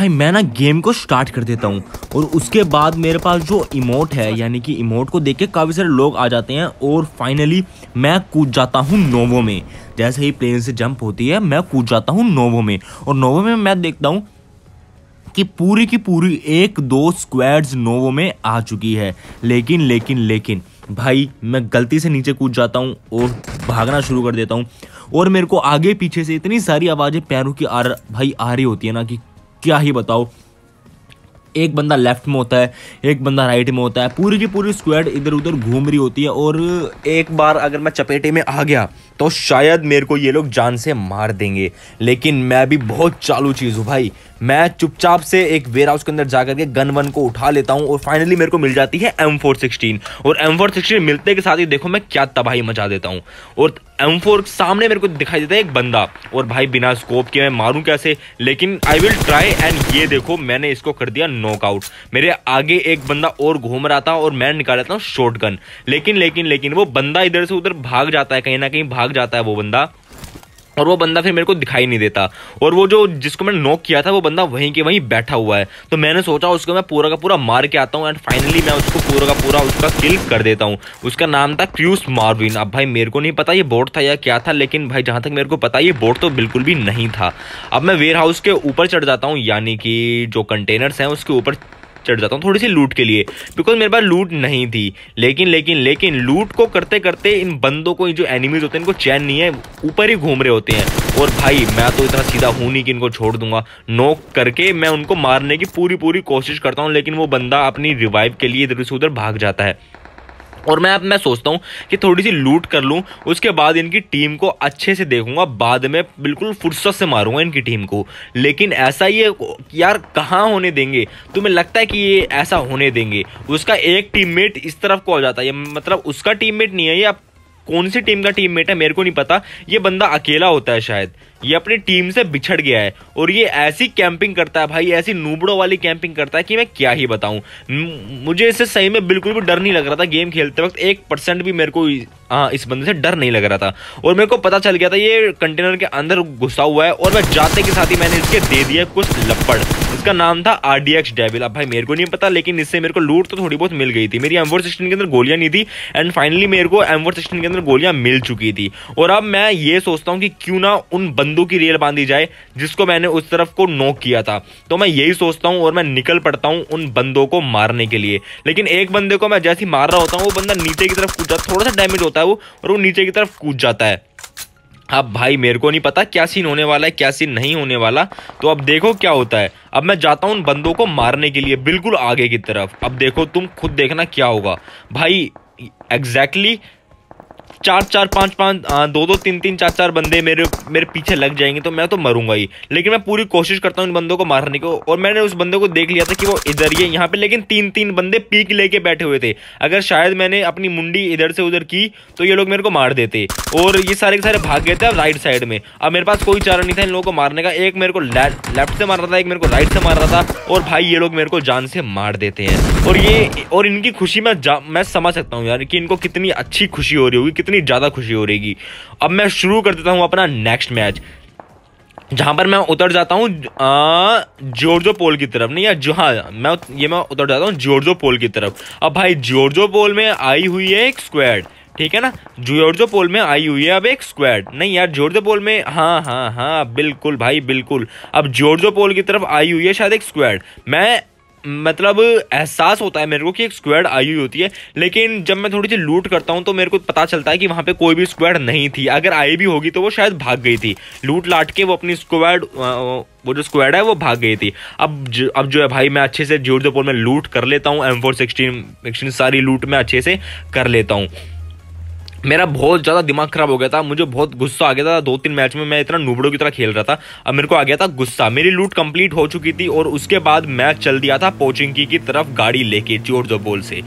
भाई, मैं ना गेम को स्टार्ट कर देता हूँ। और उसके बाद मेरे पास जो इमोट है, यानी कि इमोट को देख के काफ़ी सारे लोग आ जाते हैं और फाइनली मैं कूद जाता हूँ नोवो में। जैसे ही प्लेन से जंप होती है, मैं कूद जाता हूँ नोवो में। और नोवो में मैं देखता हूँ कि पूरी की पूरी एक दो स्क्वाड्स नोवो में आ चुकी है। लेकिन लेकिन लेकिन, भाई, मैं गलती से नीचे कूद जाता हूँ और भागना शुरू कर देता हूँ। और मेरे को आगे पीछे से इतनी सारी आवाज़ें पैरों की आ भाई, आ रही होती है ना कि क्या ही बताओ एक बंदा लेफ़्ट में होता है, एक बंदा राइट में होता है। पूरी की पूरी स्क्वाड इधर उधर घूम रही होती है और एक बार अगर मैं चपेटे में आ गया तो शायद मेरे को ये लोग जान से मार देंगे। लेकिन मैं भी बहुत चालू चीज़ हूँ भाई। मैं चुपचाप से एक वेयर हाउस के अंदर जाकर के गन वन को उठा लेता हूँ और फाइनली मेरे को मिल जाती है एम फोर सिक्सटीन और एम फोर सिक्सटीन मिलते के साथ ही देखो मैं क्या तबाही मचा देता हूँ। और एम फोर सामने मेरे को दिखाई देता है एक बंदा। और भाई बिना स्कोप के मैं मारूं कैसे? लेकिन आई विल ट्राई एंड ये देखो मैंने इसको कर दिया नॉकआउट मेरे आगे एक बंदा और घूम रहा था और मैं निकाल लेता हूँ शॉर्ट लेकिन लेकिन लेकिन वो बंदा इधर से उधर भाग जाता है, कहीं ना कहीं भाग जाता है वो बंदा। और वो बंदा फिर मेरे को दिखाई नहीं देता। और वो जो जिसको मैंने नॉक किया था, वो बंदा वहीं के वहीं बैठा हुआ है। तो मैंने सोचा उसको मैं पूरा का पूरा मार के आता हूँ एंड फाइनली मैं उसको पूरा का पूरा उसका किल कर देता हूँ। उसका नाम था क्रूस मार्विन। अब भाई मेरे को नहीं पता ये बोट था या क्या था, लेकिन भाई जहाँ तक मेरे को पता ये बोट तो बिल्कुल भी नहीं था। अब मैं वेयर हाउस के ऊपर चढ़ जाता हूँ, यानी कि जो कंटेनर्स हैं उसके ऊपर चढ़ जाता हूँ थोड़ी सी लूट के लिए। बिकॉज़ मेरे पास लूट नहीं थी। लेकिन लेकिन लेकिन लूट को करते करते इन बंदों को जो एनिमीज होते हैं, इनको चैन नहीं है, ऊपर ही घूम रहे होते हैं। और भाई, मैं तो इतना सीधा हूँ नहीं कि इनको छोड़ दूँगा। नोक करके मैं उनको मारने की पूरी पूरी कोशिश करता हूँ, लेकिन वो बंदा अपनी रिवाइव के लिए इधर से उधर भाग जाता है। और मैं अब, मैं सोचता हूँ कि थोड़ी सी लूट कर लूँ, उसके बाद इनकी टीम को अच्छे से देखूँगा, बाद में बिल्कुल फुर्सत से मारूँगा इनकी टीम को। लेकिन ऐसा ये यार कहाँ होने देंगे? तुम्हें लगता है कि ये ऐसा होने देंगे? उसका एक टीममेट इस तरफ़ को आ जाता है। मतलब उसका टीममेट नहीं है, ये कौन सी टीम का टीममेट है, मेरे को नहीं पता। ये बंदा अकेला होता है शायद। ये अपनी टीम से बिछड़ गया है और ये ऐसी कैंपिंग करता है भाई ऐसी नूबड़ों वाली कैंपिंग करता है कि मैं क्या ही बताऊँ। मुझे इससे सही में बिल्कुल भी डर नहीं लग रहा था गेम खेलते वक्त। एक परसेंट भी मेरे को आ, इस बंदे से डर नहीं लग रहा था। और मेरे को पता चल गया था ये कंटेनर के अंदर घुसा हुआ है और मैं जाते के साथ ही मैंने इसके दे दिया कुछ लपड़। इसका नाम था आर डी एक्स डेविल अब भाई मेरे को नहीं पता लेकिन इससे मेरे को लूट तो थोड़ी बहुत मिल गई थी। मेरी एम सिक्सटीन के अंदर गोलियाँ नहीं थी एंड फाइनली मेरे को एम सिक्सटीन के अंदर गोलियाँ मिल चुकी थी। और अब मैं ये सोचता हूँ कि क्यों ना उन बंदों की रेल बांधी जाए, जिसको मैंने उस तरफ़ को नोक किया था। तो मैं यही सोचता हूँ और मैं निकल पड़ता हूँ उन बंदों को मारने के लिए। लेकिन एक बंदे को मैं जैसे मार रहा होता हूँ, वो बंदा नीचे की तरफ़ कूद जाता थोड़ा सा डैमेज होता है वो, और वो नीचे की तरफ़ कूद जाता है। अब भाई, मेरे को नहीं पता क्या सीन होने वाला है, क्या सीन नहीं होने वाला। तो अब देखो क्या होता है। अब मैं जाता हूँ उन बंदों को मारने के लिए, बिल्कुल आगे की तरफ़। अब देखो तुम खुद देखना क्या होगा। भाई एग्जैक्टली exactly चार चार, पाँच पाँच दो दो, तीन तीन, चार चार बंदे मेरे मेरे पीछे लग जाएँगे तो मैं तो मरूँगा ही। लेकिन मैं पूरी कोशिश करता हूँ इन बंदों को मारने को, और मैंने उस बंदे को देख लिया था कि वो इधर ही यहाँ पे, लेकिन तीन तीन बंदे पीक लेके बैठे हुए थे। अगर शायद मैंने अपनी मुंडी इधर से उधर की तो ये लोग मेरे को मार देते। और ये सारे के सारे भाग गए थे अब राइट साइड में। अब मेरे पास कोई चारा नहीं था इन लोगों को मारने का, एक मेरे को लेफ़्ट से मार रहा था, एक मेरे को राइट से मार रहा था, और भाई ये लोग मेरे को जान से मार देते हैं। और ये, और इनकी खुशी मैं मैं समझ सकता हूँ यार, कि इनको कितनी अच्छी खुशी हो रही होगी, कितनी ज़्यादा खुशी हो रहेगी। अब मैं शुरू कर देता हूँ अपना नेक्स्ट मैच जहाँ पर मैं उतर जाता हूँ जॉर्जो पोल की तरफ़। नहीं, या जो हाँ मैं, ये मैं उतर जाता हूँ जॉर्जो पोल की तरफ़। अब भाई जॉर्जो पोल में आई हुई है एक स्क्वाड ठीक है ना? जॉर्जो पोल में आई हुई है अब एक स्क्वाड नहीं यार जॉर्जो पोल में हाँ हाँ हाँ बिल्कुल भाई, बिल्कुल। अब जॉर्जो पोल की तरफ़ आई हुई है शायद एक स्क्वाड मैं मतलब एहसास होता है मेरे को कि एक स्क्वाड आई हुई होती है लेकिन जब मैं थोड़ी सी लूट करता हूँ तो मेरे को पता चलता है कि वहाँ पे कोई भी स्क्वाड नहीं थी। अगर आई भी होगी तो वो शायद भाग गई थी। लूट लाट के वो अपनी स्क्वाड वो जो स्क्वाड है वो भाग गई थी। अब ज, अब जो है भाई मैं अच्छे से जोरजोपुर में लूट कर लेता हूँ एम फोर सारी लूट में अच्छे से कर लेता हूँ। मेरा बहुत ज़्यादा दिमाग खराब हो गया था मुझे बहुत गुस्सा आ गया था दो तीन मैच में मैं इतना नुबड़ों की तरह खेल रहा था अब मेरे को आ गया था गुस्सा। मेरी लूट कंप्लीट हो चुकी थी और उसके बाद मैं चल दिया था पोचिंकी की तरफ़ गाड़ी लेके ज़ोर बोल से।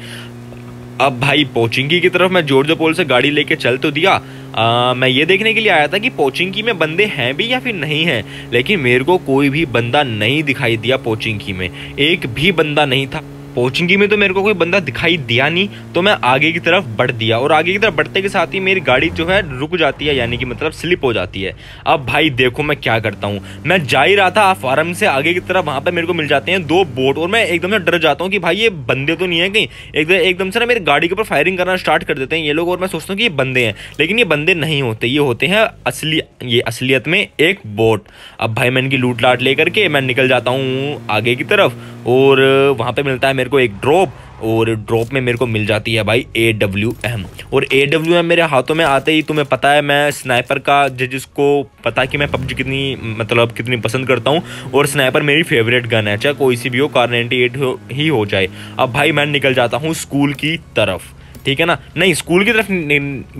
अब भाई पोचिंगी की तरफ़ मैं ज़ोर पोल से गाड़ी लेके चल तो दिया। आ, मैं ये देखने के लिए आया था कि पोचिंकी में बंदे हैं भी या फिर नहीं हैं लेकिन मेरे को कोई भी बंदा नहीं दिखाई दिया पोचिंकी में। एक भी बंदा नहीं था। पोचिंगी में तो मेरे को कोई बंदा दिखाई दिया नहीं तो मैं आगे की तरफ़ बढ़ दिया। और आगे की तरफ़ बढ़ते के साथ ही मेरी गाड़ी जो है रुक जाती है, यानी कि मतलब स्लिप हो जाती है। अब भाई देखो मैं क्या करता हूँ। मैं जा ही रहा था फार्म से, आगे की तरफ़ वहाँ पर मेरे को मिल जाते हैं दो बोट, और मैं एकदम से डर जाता हूँ कि भाई ये बंदे तो नहीं है कहीं। एकदम एकदम से ना मेरी गाड़ी के ऊपर फायरिंग करना स्टार्ट कर देते हैं ये लोग, और मैं सोचता हूँ कि ये बंदे हैं। लेकिन ये बंदे नहीं होते, ये होते हैं असली ये असलियत में एक बोट। अब भाई मैं इनकी लूट लाट लेकर के मैं निकल जाता हूँ आगे की तरफ़ और वहाँ पे मिलता है मेरे को एक ड्रॉप और ड्रॉप में मेरे को मिल जाती है भाई ए डब्ल्यू एम और ए डब्ल्यू एम मेरे हाथों में आते ही तुम्हें पता है मैं स्नाइपर का जिसको पता कि मैं पबजी कितनी मतलब कितनी पसंद करता हूँ और स्नाइपर मेरी फेवरेट गन है, चाहे कोई सी भी हो, कार नाइन्टी एट ही हो जाए। अब भाई मैं निकल जाता हूँ स्कूल की तरफ़। ठीक है ना? नहीं स्कूल की तरफ़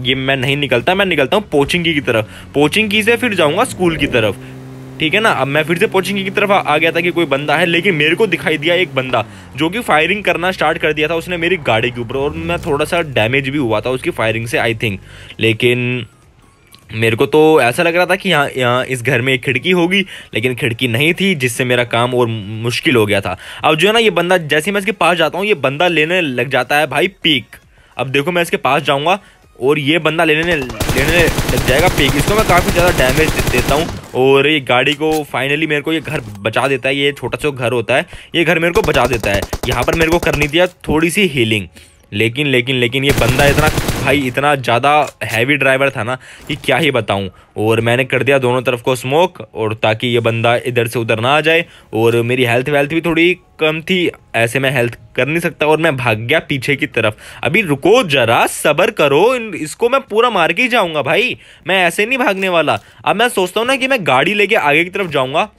ये मैं नहीं निकलता, मैं निकलता हूँ पोचिंग की तरफ़। पोचिंग की से फिर जाऊँगा स्कूल की तरफ़। ठीक है ना? अब मैं फिर से पोचिंग की तरफ़ आ गया था कि कोई बंदा है, लेकिन मेरे को दिखाई दिया एक बंदा, जो कि फायरिंग करना स्टार्ट कर दिया था उसने मेरी गाड़ी के ऊपर, और मैं थोड़ा सा डैमेज भी हुआ था उसकी फायरिंग से आई थिंक लेकिन मेरे को तो ऐसा लग रहा था कि यहाँ यहाँ इस घर में एक खिड़की होगी, लेकिन खिड़की नहीं थी, जिससे मेरा काम और मुश्किल हो गया था। अब जो है ना, ये बंदा, जैसे मैं इसके पास जाता हूँ, ये बंदा लेने लग जाता है भाई पीक अब देखो मैं इसके पास जाऊँगा और ये बंदा लेने लेने लग जाएगा पेग इसको मैं काफ़ी ज़्यादा डैमेज दे, देता हूँ और ये गाड़ी को फाइनली मेरे को ये घर बचा देता है। ये छोटा सा घर होता है ये घर मेरे को बचा देता है। यहाँ पर मेरे को करनी थी थोड़ी सी हीलिंग लेकिन लेकिन लेकिन ये बंदा इतना भाई, इतना ज़्यादा हैवी ड्राइवर था ना कि क्या ही बताऊँ। और मैंने कर दिया दोनों तरफ़ को स्मोक और ताकि ये बंदा इधर से उधर ना आ जाए, और मेरी हेल्थ वेल्थ भी थोड़ी कम थी, ऐसे मैं हेल्थ कर नहीं सकता, और मैं भाग गया पीछे की तरफ़। अभी रुको जरा, सबर करो इसको मैं पूरा मार के ही जाऊँगा भाई, मैं ऐसे नहीं भागने वाला। अब मैं सोचता हूँ ना कि मैं गाड़ी लेके आगे की तरफ़ जाऊँगा।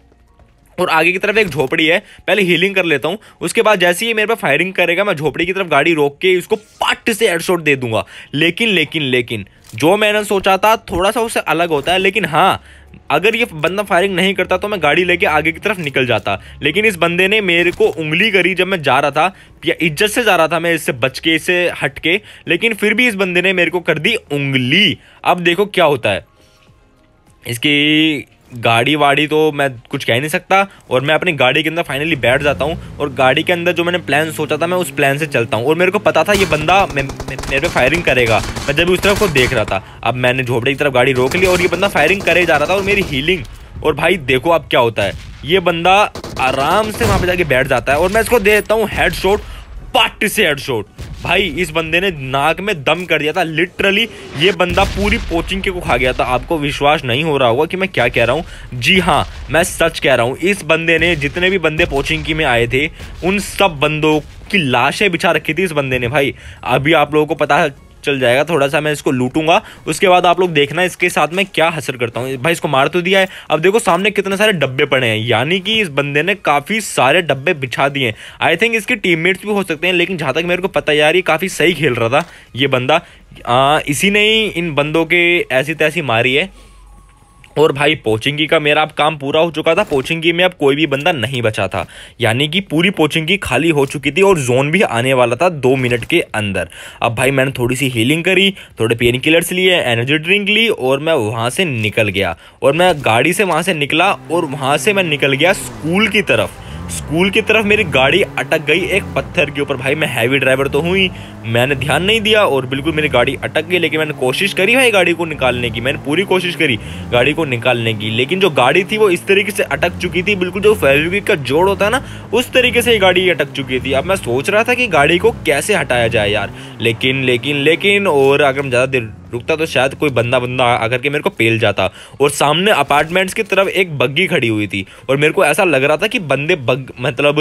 और आगे की तरफ़ एक झोपड़ी है, पहले हीलिंग कर लेता हूँ, उसके बाद जैसे ही मेरे पे फायरिंग करेगा, मैं झोपड़ी की तरफ़ गाड़ी रोक के इसको पट से हेडशॉट दे दूँगा। लेकिन लेकिन लेकिन, जो मैंने सोचा था थोड़ा सा उससे अलग होता है, लेकिन हाँ अगर ये बंदा फायरिंग नहीं करता तो मैं गाड़ी लेके आगे की तरफ़ निकल जाता। लेकिन इस बंदे ने मेरे को उंगली करी जब मैं जा रहा था, या इज़्ज़त से जा रहा था मैं इससे, बच के, इससे हट के, लेकिन फिर भी इस बंदे ने मेरे को कर दी उंगली। अब देखो क्या होता है। इसकी गाड़ी वाड़ी तो मैं कुछ कह नहीं सकता और मैं अपनी गाड़ी के अंदर फाइनली बैठ जाता हूँ और गाड़ी के अंदर जो मैंने प्लान सोचा था मैं उस प्लान से चलता हूँ और मेरे को पता था ये बंदा मेरे पे फायरिंग करेगा। मैं जब उस तरफ़ को देख रहा था, अब मैंने झोपड़े की तरफ़ गाड़ी रोक ली और ये बंदा फायरिंग करे जा रहा था और मेरी हीलिंग और भाई देखो अब क्या होता है। ये बंदा आराम से वहाँ पे जाके बैठ जाता है और मैं इसको देता हूँ हेड शॉट पट से हेड शॉट भाई, इस बंदे ने नाक में दम कर दिया था। लिटरली ये बंदा पूरी पोचिंग के को खा गया था। आपको विश्वास नहीं हो रहा होगा कि मैं क्या कह रहा हूँ। जी हाँ मैं सच कह रहा हूँ। इस बंदे ने, जितने भी बंदे पोचिंग की में आए थे, उन सब बंदों की लाशें बिछा रखी थी इस बंदे ने। भाई, अभी आप लोगों को पता चल जाएगा थोड़ा सा मैं इसको लूटूँगा। उसके बाद आप लोग देखना इसके साथ में क्या हसर करता हूँ। भाई इसको मार तो दिया है। अब देखो सामने कितने सारे डब्बे पड़े हैं। यानी कि इस बंदे ने काफ़ी सारे डब्बे बिछा दिए आई थिंक इसके टीममेट्स भी हो सकते हैं लेकिन जहाँ तक मेरे को पता यार ये काफ़ी सही खेल रहा था ये बंदा। आ, इसी ने ही इन बंदों के ऐसी तैसी मारी है। और भाई, पोचिंगी का मेरा अब काम पूरा हो चुका था। पोचिंगी में अब कोई भी बंदा नहीं बचा था। यानी कि पूरी पोचिंगी खाली हो चुकी थी और जोन भी आने वाला था दो मिनट के अंदर। अब भाई, मैंने थोड़ी सी हीलिंग करी, थोड़े पेन किलर्स लिए एनर्जी ड्रिंक ली और मैं वहाँ से निकल गया। और मैं गाड़ी से वहाँ से निकला और वहाँ से मैं निकल गया स्कूल की तरफ़। स्कूल की तरफ़ मेरी गाड़ी अटक गई एक पत्थर के ऊपर। भाई, मैं हैवी ड्राइवर तो हूँ ही। मैंने ध्यान नहीं दिया और बिल्कुल मेरी गाड़ी अटक गई, लेकिन मैंने कोशिश करी भाई गाड़ी को निकालने की। मैंने पूरी कोशिश करी गाड़ी को निकालने की, लेकिन जो गाड़ी थी वो इस तरीके से अटक चुकी थी। बिल्कुल जो फेविक्विक का जोड़ होता है ना, उस तरीके से गाड़ी अटक चुकी थी। अब मैं सोच रहा था कि गाड़ी को कैसे हटाया जाए यार। लेकिन लेकिन लेकिन, और अगर हम ज़्यादा देर रुकता तो शायद कोई बंदा बंदा आकर के मेरे को पेल जाता। और सामने अपार्टमेंट्स की तरफ़ एक बग्गी खड़ी हुई थी। और मेरे को ऐसा लग रहा था कि बंदे बग मतलब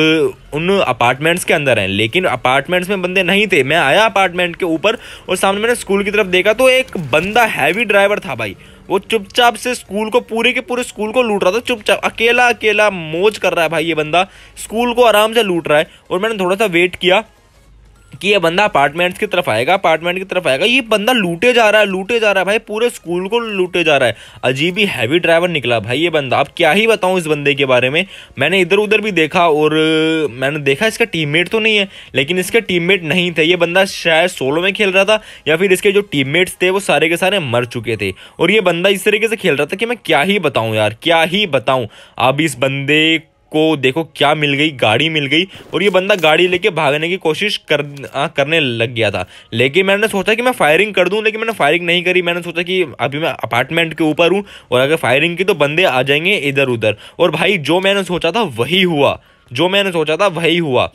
उन अपार्टमेंट्स के अंदर हैं। लेकिन अपार्टमेंट्स में बंदे नहीं थे। मैं आया अपार्टमेंट के ऊपर और सामने मैंने स्कूल की तरफ़ देखा तो एक बंदा हैवी ड्राइवर था भाई। वो चुपचाप से स्कूल को पूरे के पूरे स्कूल को लूट रहा था। चुपचाप अकेला अकेला मोज कर रहा है भाई ये बंदा। स्कूल को आराम से लूट रहा है। और मैंने थोड़ा सा वेट किया। कि ये बंदा अपार्टमेंट्स की तरफ़ आएगा अपार्टमेंट की तरफ़ आएगा। ये बंदा लूटे जा रहा है, लूटे जा रहा है, भाई। पूरे स्कूल को लूटे जा रहा है। अजीब ही हैवी ड्राइवर निकला भाई ये बंदा। अब क्या ही बताऊँ इस बंदे के बारे में। मैंने इधर उधर भी देखा और, मैंने देखा इसका टीममेट तो नहीं है, लेकिन इसके टीममेट नहीं थे। ये बंदा शायद सोलो में खेल रहा था, या फिर इसके जो टीममेट्स थे, वो सारे के सारे मर चुके थे। और ये बंदा इस तरीके से खेल रहा था कि मैं क्या ही बताऊँ यार, क्या ही बताऊँ। अब इस बंदे को देखो क्या मिल गई गाड़ी मिल गई और ये बंदा गाड़ी लेके भागने की कोशिश कर आ, करने लग गया था। लेकिन मैंने सोचा कि मैं फायरिंग कर दूँ लेकिन मैंने फायरिंग नहीं करी। मैंने सोचा कि अभी मैं अपार्टमेंट के ऊपर हूँ और अगर फायरिंग की तो बंदे आ जाएँगे इधर उधर और भाई जो मैंने सोचा था वही हुआ। जो मैंने सोचा था वही हुआ।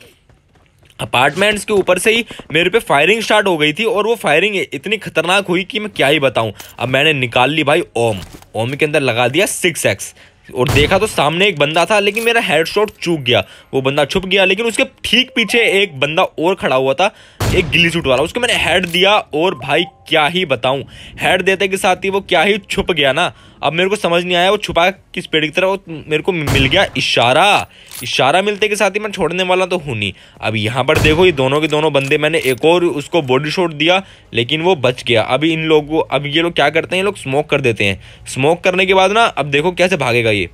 अपार्टमेंट्स के ऊपर से ही मेरे पे फायरिंग स्टार्ट हो गई थी और वो फायरिंग इतनी खतरनाक हुई कि मैं क्या ही बताऊँ। अब मैंने निकाल ली भाई ओम ओम के अंदर लगा दिया सिक्स एक्स और देखा तो सामने एक बंदा था, लेकिन मेरा हेडशॉट चूक गया। वो बंदा छुप गया, लेकिन उसके ठीक पीछे एक बंदा और खड़ा हुआ था। एक गिल्ली सूट वाला, उसको मैंने हेड दिया और भाई क्या ही बताऊँ। हेड देते के साथ ही वो क्या ही छुप गया ना। अब मेरे को समझ नहीं आया वो छुपा किस पेड़ की तरफ़ मेरे को मिल गया इशारा। इशारा मिलते के साथ ही मैं छोड़ने वाला तो हूँ नहीं। अब यहाँ पर देखो, ये दोनों के दोनों बंदे, मैंने एक और उसको बॉडी शॉट दिया, लेकिन वो बच गया। अभी इन लोगों, अब ये लोग क्या करते हैं, ये लोग स्मोक कर देते हैं। स्मोक करने के बाद ना, अब देखो कैसे भागेगा ये।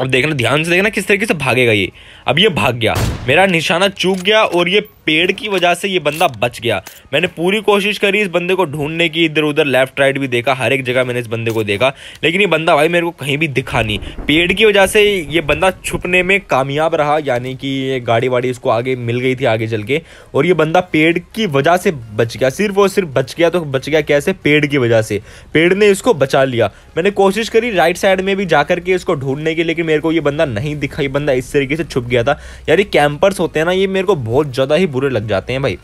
अब देखना, ध्यान से देखना किस तरीके से भागेगा ये। अब ये भाग गया। मेरा निशाना चूक गया और ये पेड़ की वजह से ये बंदा बच गया। मैंने पूरी कोशिश करी इस बंदे को ढूँढने की, इधर उधर लेफ़्ट राइट भी देखा, हर एक जगह मैंने इस बंदे को देखा, लेकिन ये बंदा भाई मेरे को कहीं भी दिखा नहीं। पेड़ की वजह से ये बंदा छुपने में कामयाब रहा, यानी कि ये गाड़ी वाड़ी इसको आगे मिल गई थी आगे चल के, और ये बंदा पेड़ की वजह से बच गया। सिर्फ़ और सिर्फ़ बच गया तो बच गया कैसे? पेड़ की वजह से। पेड़ ने इसको बचा लिया। मैंने कोशिश करी राइट साइड में भी जाकर के इसको ढूँढने की, लेकिन मेरे को ये बंदा नहीं दिखा। ये बंदा इस तरीके से छुप गया था। यार ये कैंपर्स होते हैं ना, ये मेरे को बहुत ज़्यादा ही बुरे लग जाते हैं भाई।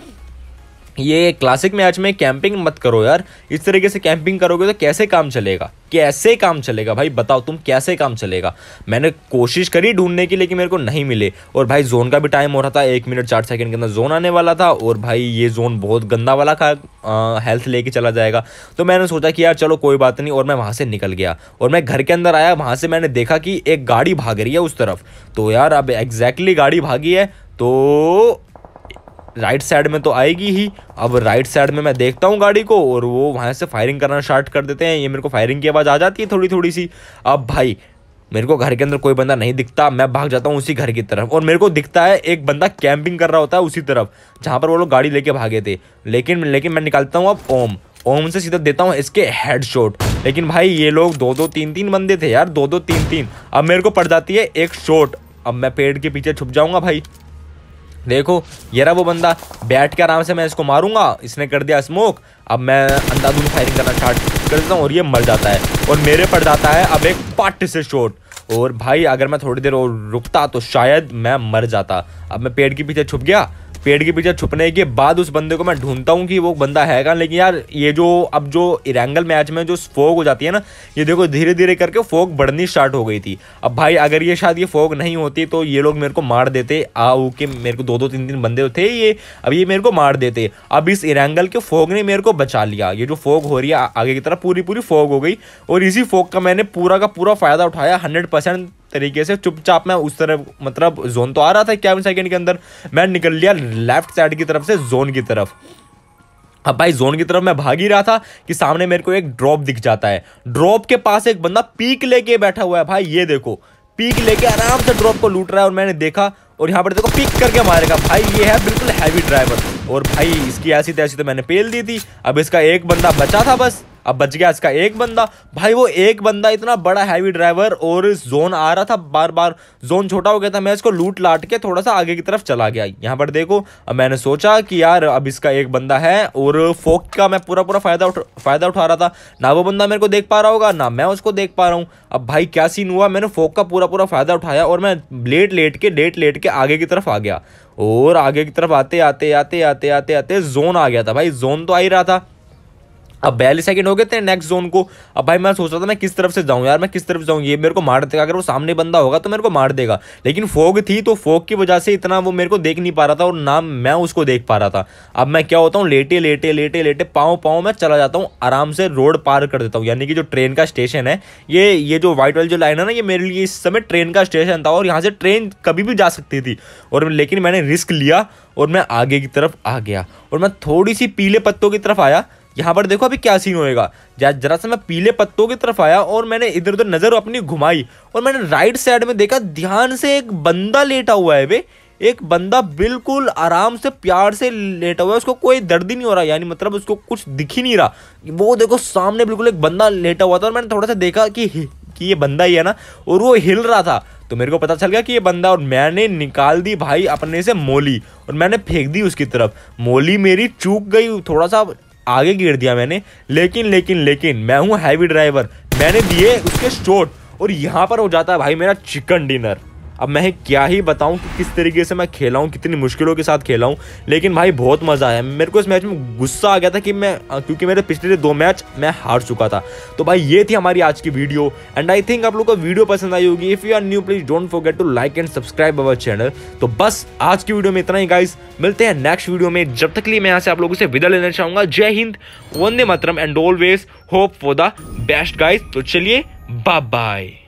ये क्लासिक मैच में कैंपिंग मत करो यार। इस तरीके से कैंपिंग करोगे तो कैसे काम चलेगा? कैसे काम चलेगा? भाई बताओ तुम कैसे काम चलेगा? मैंने कोशिश करी ढूँढने की लेकिन मेरे को नहीं मिले। और भाई जोन का भी टाइम हो रहा था, एक मिनट चार सेकंड के अंदर जोन आने वाला था और भाई ये जोन बहुत गंदा वाला का हेल्थ लेके चला जाएगा। तो मैंने सोचा कि यार चलो कोई बात नहीं, और मैं वहाँ से निकल गया। और मैं घर के अंदर आया, वहाँ से मैंने देखा कि एक गाड़ी भाग रही है उस तरफ़। तो यार अब एग्जैक्टली गाड़ी भागी है तो राइट साइड में तो आएगी ही। अब राइट साइड में मैं देखता हूँ गाड़ी को और वो वहाँ से फायरिंग करना स्टार्ट कर देते हैं। ये मेरे को फायरिंग की आवाज़ आ जाती है थोड़ी थोड़ी सी। अब भाई, मेरे को घर के अंदर कोई बंदा नहीं दिखता। मैं भाग जाता हूँ उसी घर की तरफ़। और मेरे को दिखता है एक बंदा कैंपिंग कर रहा होता है उसी तरफ़, जहाँ पर वो लोग गाड़ी लेके भागे थे। लेकिन लेकिन मैं निकालता हूँ अब ओम। ओम से सीधा देता हूँ इसके हेड शॉट लेकिन भाई, ये लोग दो दो तीन तीन बंदे थे यार। दो दो तीन तीन अब मेरे को पड़ जाती है एक शॉट अब मैं पेड़ के पीछे छुप जाऊँगा भाई। देखो, ये रहा वो बंदा। बैठ के आराम से मैं इसको मारूँगा। इसने कर दिया स्मोक अब मैं अंधाधुंध फायरिंग करना स्टार्ट कर देता हूँ और ये मर जाता है। और मेरे पड़ जाता है अब एक पट से शॉट और भाई, अगर मैं थोड़ी देर और रुकता तो शायद मैं मर जाता। अब मैं पेड़ के पीछे छुप गया। पेड़ के पीछे छुपने के बाद उस बंदे को मैं ढूंढता हूँ कि वो बंदा हैगा लेकिन यार, ये जो, अब जो इरेंगल मैच में जो फोग हो जाती है ना, ये देखो धीरे धीरे करके फोग बढ़नी स्टार्ट हो गई थी। अब भाई, अगर ये शायद ये फोग नहीं होती तो ये लोग मेरे को मार देते आ के मेरे को दो दो तीन तीन बंदे थे ये, अब ये मेरे को मार देते। अब इस इरेंगल के फोग ने मेरे को बचा लिया। ये जो फोग हो रही है आगे की तरफ़ पूरी पूरी फोग हो गई, और इसी फोग का मैंने पूरा का पूरा फ़ायदा उठाया हंड्रेड परसेंट तरीके से चुपचाप मैं उस तरफ़ मतलब जोन तो आ रहा था इक्यावन सेकंड के अंदर, मैं निकल लिया लेफ़्ट साइड की तरफ़ से जोन की तरफ़। अब भाई जोन की तरफ़ मैं भाग ही रहा था कि सामने मेरे को एक ड्रॉप दिख जाता है। ड्रॉप के पास एक बंदा पीक लेके बैठा हुआ है भाई, ये देखो। पीक लेके आराम से ड्रॉप को लूट रहा है और मैंने देखा और यहाँ पर देखो पिक करके मारेगा भाई ये है बिल्कुल हैवी ड्राइवर और भाई इसकी ऐसी तैसी तो मैंने पेल दी थी। अब इसका एक बंदा बचा था बस। अब बच गया इसका एक बंदा। भाई, वो एक बंदा इतना बड़ा हैवी ड्राइवर और जोन आ रहा था बार बार जोन छोटा हो गया था, मैं इसको लूट लाट के थोड़ा सा आगे की तरफ़ चला गया। यहाँ पर देखो, अब मैंने सोचा कि यार अब इसका एक बंदा है और फोक का मैं पूरा पूरा फ़ायदा उठ, फ़ायदा उठा रहा था। ना वो बंदा मेरे को देख पा रहा होगा, ना मैं उसको देख पा रहा हूँ। अब भाई, क्या सीन हुआ? मैंने फोक का पूरा पूरा फ़ायदा उठाया और मैं लेट लेट के डेट लेट के आगे की तरफ़ आ गया। और आगे की तरफ़ आते आते आते आते आते आते जोन आ गया था। भाई जोन तो आ ही रहा था। अब बयालीस सेकंड हो गए थे नेक्स्ट जोन को। अब भाई मैं सोच रहा था, मैं किस तरफ़ से जाऊँ यार, मैं किस तरफ़ जाऊँ? ये मेरे को मार देगा, अगर वो सामने बंदा होगा तो मेरे को मार देगा। लेकिन फोग थी तो फोग की वजह से इतना वो मेरे को देख नहीं पा रहा था और ना मैं उसको देख पा रहा था। अब मैं क्या होता हूँ, लेटे लेटे लेटे लेटे, पाँव पाँव मैं चला जाता हूँ, आराम से रोड पार कर देता हूँ। यानी कि जो ट्रेन का स्टेशन है, ये ये जो व्हाइट वाली जो लाइन है ना, ये मेरे लिए इस समय ट्रेन का स्टेशन था और यहाँ से ट्रेन कभी भी जा सकती थी। और लेकिन मैंने रिस्क लिया और मैं आगे की तरफ़ आ गया। और मैं थोड़ी सी पीले पत्तों की तरफ़ आया यहाँ पर देखो अभी क्या सीन होएगा। जरा से मैं पीले पत्तों की तरफ़ आया और मैंने इधर उधर नज़र अपनी घुमाई और मैंने राइट साइड में देखा, ध्यान से एक बंदा लेटा हुआ है बे। एक बंदा बिल्कुल आराम से प्यार से लेटा हुआ है, उसको कोई दर्द ही नहीं हो रहा, यानी मतलब उसको कुछ दिख ही नहीं रहा। वो देखो सामने बिल्कुल एक बंदा लेटा हुआ था और मैंने थोड़ा सा देखा कि कि ये बंदा ही है ना, और वो हिल रहा था। तो मेरे को पता चल गया कि ये बंदा और मैंने निकाल दी भाई अपने से मोली और मैंने फेंक दी उसकी तरफ़। मोली मेरी चूक गई, थोड़ा सा आगे गिर दिया मैंने। लेकिन लेकिन लेकिन, मैं हूँ हैवी ड्राइवर मैंने दिए उसके स्टोट और यहाँ पर हो जाता है भाई मेरा चिकन डिनर अब मैं क्या ही बताऊँ कि किस तरीके से मैं खेला हूँ कितनी मुश्किलों के साथ खेला हूँ लेकिन भाई बहुत मज़ा आया। मेरे को इस मैच में गुस्सा आ गया था कि मैं क्योंकि मेरे पिछले दो मैच मैं हार चुका था। तो भाई ये थी हमारी आज की वीडियो एंड आई थिंक आप लोग को वीडियो पसंद आई होगी। If you are new please don't forget to like and subscribe our channel तो बस आज की वीडियो में इतना ही गाइस मिलते हैं नेक्स्ट वीडियो में। जब तक लिए मैं यहाँ से आप लोगों से विदा लेना चाहूँगा। जय हिंद, वंदे मातरम and always hope for the best guys तो चलिए बाय बाय